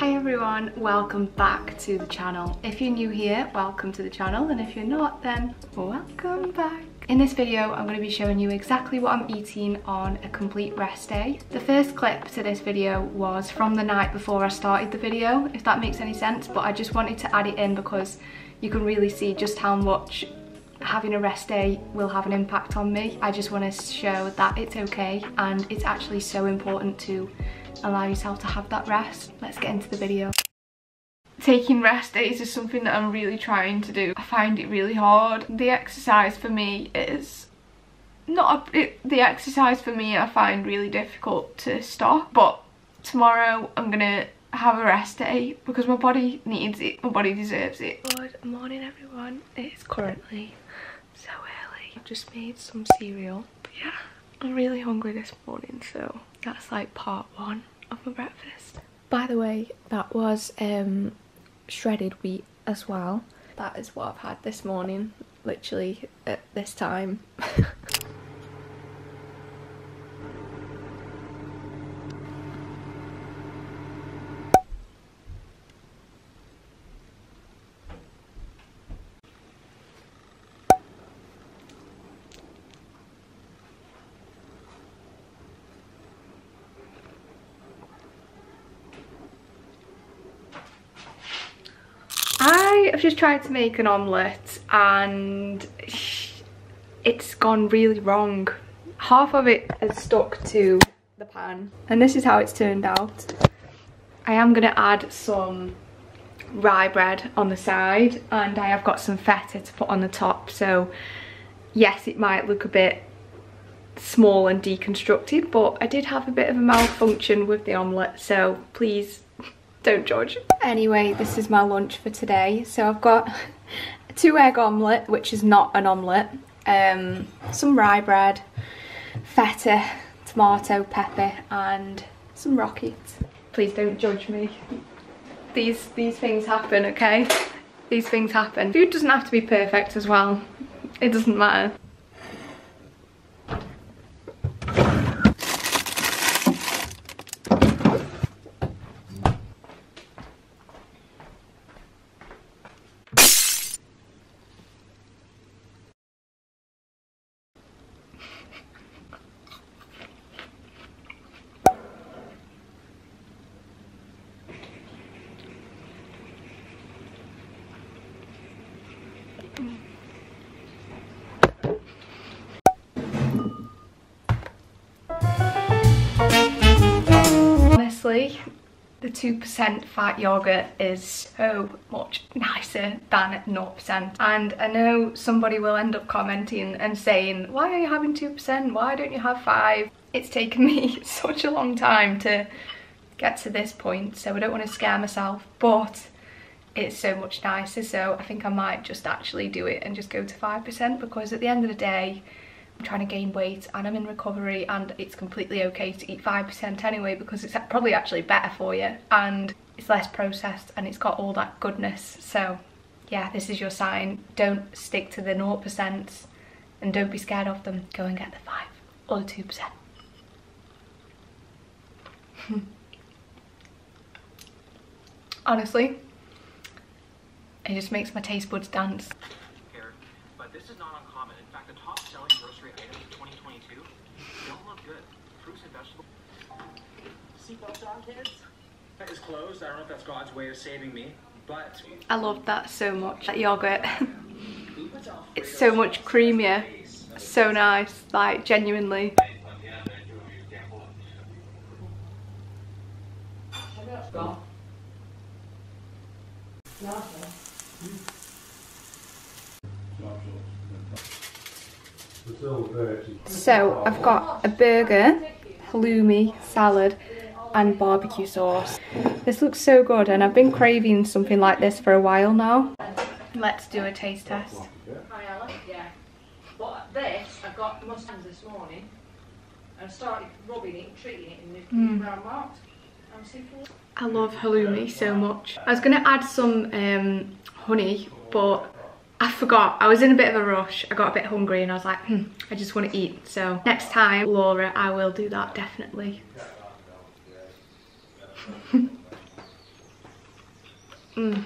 Hi everyone, welcome back to the channel. If you're new here, welcome to the channel and if you're not then welcome back. In this video I'm going to be showing you exactly what I'm eating on a complete rest day. The first clip to this video was from the night before I started the video, if that makes any sense, but I just wanted to add it in because you can really see just how much having a rest day will have an impact on me. I just want to show that it's okay and it's actually so important to allow yourself to have that rest. Let's get into the video. Taking rest days is something that I'm really trying to do. I find it really hard. The exercise for me is not a, it, the exercise for me I find really difficult to stop but tomorrow I'm gonna have a rest day because my body needs it, my body deserves it. Good morning everyone, it's currently so early. I've just made some cereal but yeah I'm really hungry this morning so that's like part one of my breakfast. By the way, that was um, shredded wheat as well. That is what I've had this morning, literally at this time. I've just tried to make an omelette and it's gone really wrong. Half of it has stuck to the pan and this is how it's turned out. I am going to add some rye bread on the side and I have got some feta to put on the top so yes it might look a bit small and deconstructed but I did have a bit of a malfunction with the omelette so please don't judge. Anyway, this is my lunch for today. So I've got two egg omelette, which is not an omelette, um, some rye bread, feta, tomato, pepper, and some rockets. Please don't judge me. These, these things happen, okay? These things happen. Food doesn't have to be perfect as well. It doesn't matter. Honestly, the 2% fat yogurt is so much nicer than 0%. And I know somebody will end up commenting and saying, why are you having 2%? Why don't you have 5 It's taken me such a long time to get to this point, so I don't want to scare myself, but it's so much nicer, so I think I might just actually do it and just go to 5% because at the end of the day, trying to gain weight and I'm in recovery and it's completely okay to eat 5% anyway because it's probably actually better for you and it's less processed and it's got all that goodness. So yeah, this is your sign. Don't stick to the 0% and don't be scared of them. Go and get the 5 or the 2%. Honestly, it just makes my taste buds dance. But this is not uncommon. In fact, the top selling grocery items of 2022 don't look good. Fruits and vegetables. Seatbelts on, kids? Is closed. I don't know if that's God's way of saving me, but I love that so much. That yogurt. it's so much creamier. So nice. Like genuinely. So I've got a burger, halloumi, salad and barbecue sauce. This looks so good and I've been craving something like this for a while now. Let's do a taste test. Hi Ella, yeah. But this, I got Mustangs this morning and started rubbing it, treating it in the brown marks. I love halloumi so much. I was going to add some um, honey, but I forgot. I was in a bit of a rush. I got a bit hungry and I was like, hmm, I just want to eat. So next time, Laura, I will do that definitely. Mm.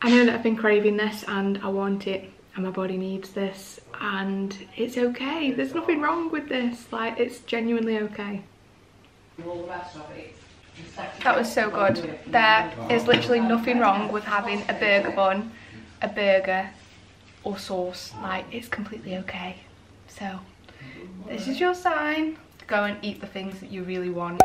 I know that I've been craving this and I want it and my body needs this and it's okay. There's nothing wrong with this. Like, it's genuinely okay. That was so good. There is literally nothing wrong with having a burger bun, a burger or sauce. Like, it's completely okay. So, this is your sign. Go and eat the things that you really want.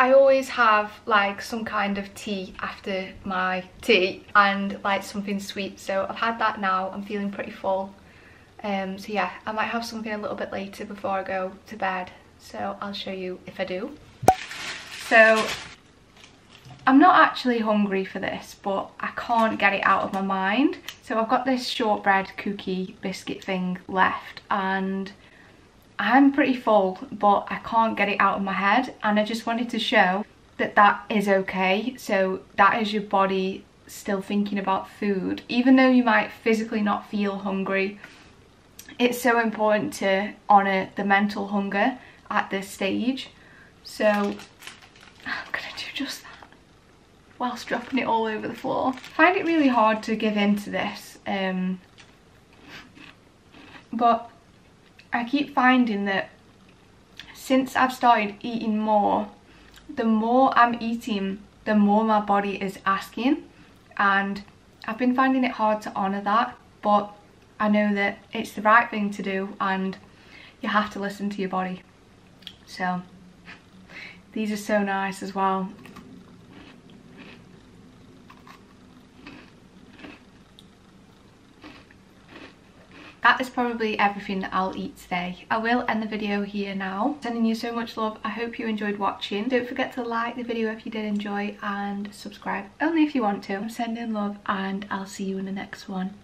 I always have like some kind of tea after my tea and like something sweet. So I've had that now. I'm feeling pretty full. Um, so yeah I might have something a little bit later before I go to bed. So I'll show you if I do. So I'm not actually hungry for this but I can't get it out of my mind. So I've got this shortbread cookie biscuit thing left and I'm pretty full, but I can't get it out of my head. And I just wanted to show that that is okay. So that is your body still thinking about food. Even though you might physically not feel hungry, it's so important to honour the mental hunger at this stage. So I'm gonna do just that whilst dropping it all over the floor. I find it really hard to give in to this. Um, but I keep finding that since I've started eating more, the more I'm eating, the more my body is asking. And I've been finding it hard to honour that, but I know that it's the right thing to do and you have to listen to your body. So these are so nice as well. That is probably everything that I'll eat today. I will end the video here now. Sending you so much love. I hope you enjoyed watching. Don't forget to like the video if you did enjoy and subscribe only if you want to. I'm sending love and I'll see you in the next one.